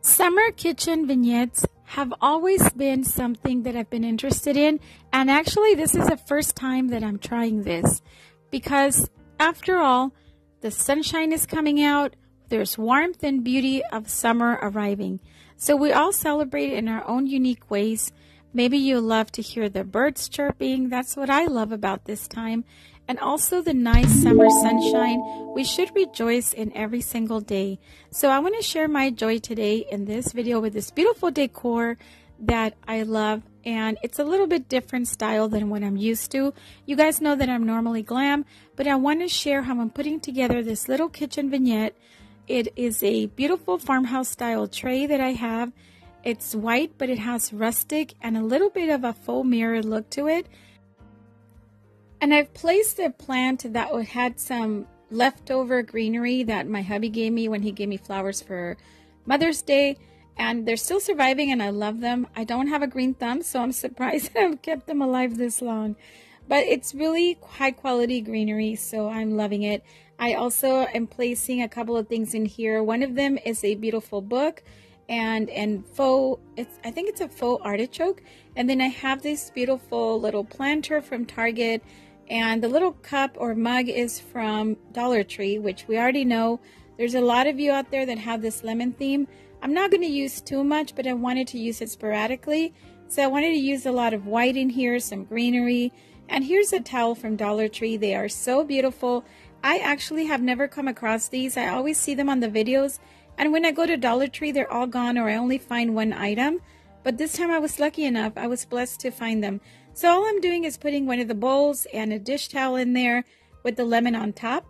Summer kitchen vignettes have always been something that I've been interested in, and actually, this is the first time that I'm trying this because, after all, the sunshine is coming out, there's warmth and beauty of summer arriving. So, we all celebrate in our own unique ways. Maybe you love to hear the birds chirping. That's what I love about this time and also the nice summer sunshine. We should rejoice in every single day. So I want to share my joy today in this video with this beautiful decor that I love and it's a little bit different style than what I'm used to. You guys know that I'm normally glam, but I want to share how I'm putting together this little kitchen vignette. It is a beautiful farmhouse style tray that I have. It's white, but it has rustic and a little bit of a faux mirror look to it. And I've placed a plant that had some leftover greenery that my hubby gave me when he gave me flowers for Mother's Day. And they're still surviving and I love them. I don't have a green thumb, so I'm surprised I've kept them alive this long. But it's really high quality greenery, so I'm loving it. I also am placing a couple of things in here. One of them is a beautiful book and and faux it's I think it's a faux artichoke. And then I have this beautiful little planter from Target and the little cup or mug is from Dollar Tree, which we already know. There's a lot of you out there that have this lemon theme. I'm not going to use too much, but I wanted to use it sporadically. So I wanted to use a lot of white in here, some greenery. And here's a towel from Dollar Tree. They are so beautiful. I actually have never come across these. I always see them on the videos. And when I go to Dollar Tree, they're all gone or I only find one item. But this time I was lucky enough. I was blessed to find them. So all I'm doing is putting one of the bowls and a dish towel in there with the lemon on top.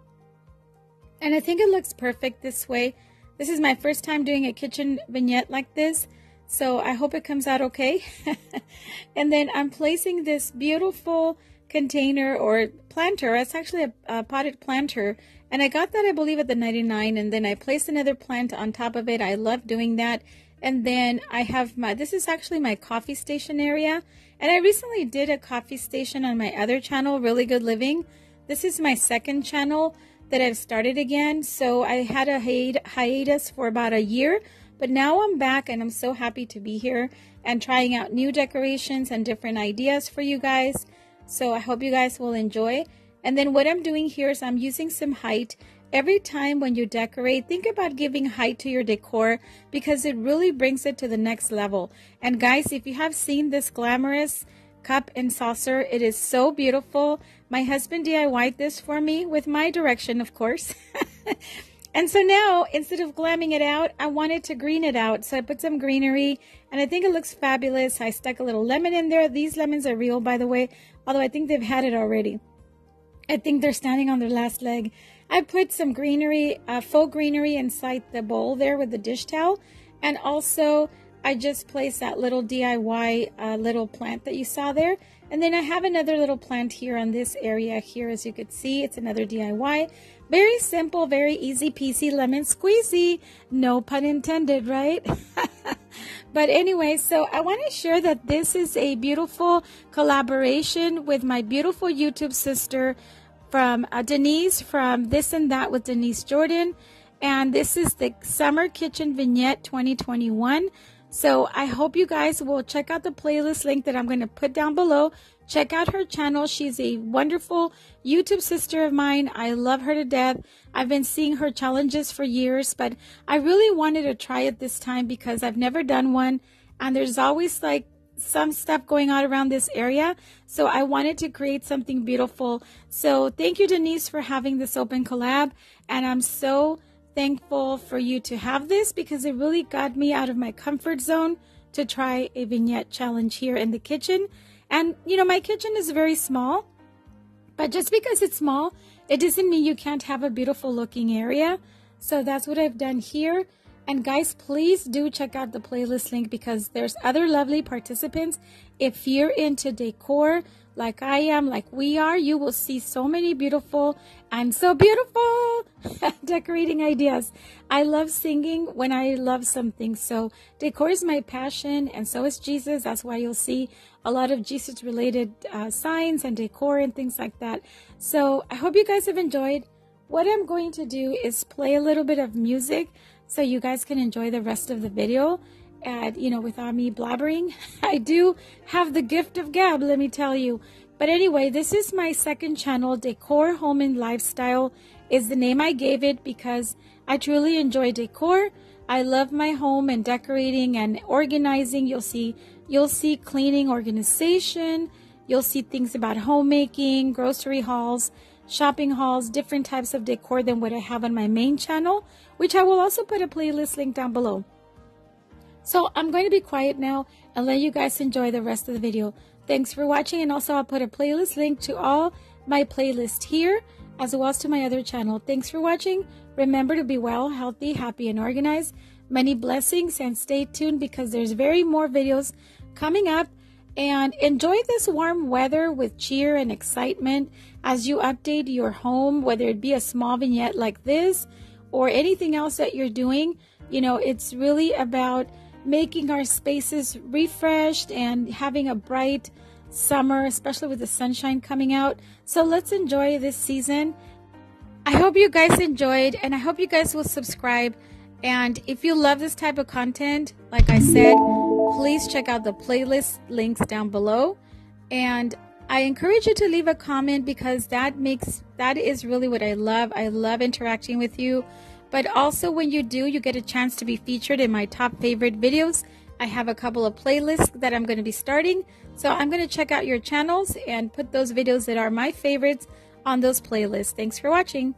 And I think it looks perfect this way. This is my first time doing a kitchen vignette like this. So I hope it comes out okay. and then I'm placing this beautiful container or planter. It's actually a, a, potted planter. And I got that, I believe, at the 99. And then I placed another plant on top of it. I love doing that. And then I have my, this is actually my coffee station area. And I recently did a coffee station on my other channel, Really Good Living. This is my second channel that I've started again. So I had a hiatus for about a year, but now I'm back and I'm so happy to be here and trying out new decorations and different ideas for you guys. So I hope you guys will enjoy. And then what I'm doing here is I'm using some height Every time when you decorate, think about giving height to your decor because it really brings it to the next level. And guys, if you have seen this glamorous cup and saucer, it is so beautiful. My husband DIYed this for me with my direction, of course. and so now, instead of glamming it out, I wanted to green it out. So I put some greenery and I think it looks fabulous. I stuck a little lemon in there. These lemons are real, by the way, although I think they've had it already. I think they're standing on their last leg. I put some greenery, uh, faux greenery inside the bowl there with the dish towel. And also, I just placed that little DIY uh, little plant that you saw there. And then I have another little plant here on this area here, as you could see. It's another DIY. Very simple, very easy peasy lemon squeezy. No pun intended, right? but anyway, so I want to share that this is a beautiful collaboration with my beautiful YouTube sister, from uh, Denise from This and That with Denise Jordan. And this is the Summer Kitchen Vignette 2021. So I hope you guys will check out the playlist link that I'm going to put down below. Check out her channel. She's a wonderful YouTube sister of mine. I love her to death. I've been seeing her challenges for years, but I really wanted to try it this time because I've never done one. And there's always like some stuff going on around this area. So I wanted to create something beautiful. So thank you, Denise, for having this open collab. And I'm so thankful for you to have this because it really got me out of my comfort zone to try a vignette challenge here in the kitchen. And, you know, my kitchen is very small, but just because it's small, it doesn't mean you can't have a beautiful looking area. So that's what I've done here. And guys, please do check out the playlist link because there's other lovely participants. If you're into decor like I am, like we are, you will see so many beautiful and so beautiful decorating ideas. I love singing when I love something. So decor is my passion and so is Jesus. That's why you'll see a lot of Jesus related uh, signs and decor and things like that. So I hope you guys have enjoyed. What I'm going to do is play a little bit of music so you guys can enjoy the rest of the video and you know without me blabbering i do have the gift of gab let me tell you. But anyway this is my second channel decor home and lifestyle is the name i gave it because i truly enjoy decor. I love my home and decorating and organizing. You'll see you'll see cleaning organization. You'll see things about homemaking grocery hauls shopping hauls different types of decor than what i have on my main channel which i will also put a playlist link down below so I'm going to be quiet now and let you guys enjoy the rest of the video. Thanks for watching and also I'll put a playlist link to all my playlists here as well as to my other channel. Thanks for watching. Remember to be well, healthy, happy, and organized. Many blessings and stay tuned because there's very more videos coming up and enjoy this warm weather with cheer and excitement as you update your home, whether it be a small vignette like this or anything else that you're doing. You know, it's really about making our spaces refreshed and having a bright summer, especially with the sunshine coming out. So let's enjoy this season. I hope you guys enjoyed and I hope you guys will subscribe. And if you love this type of content, like I said, please check out the playlist links down below. And I encourage you to leave a comment because that makes that is really what I love. I love interacting with you. But also, when you do, you get a chance to be featured in my top favorite videos. I have a couple of playlists that I'm going to be starting. So I'm going to check out your channels and put those videos that are my favorites on those playlists. Thanks for watching.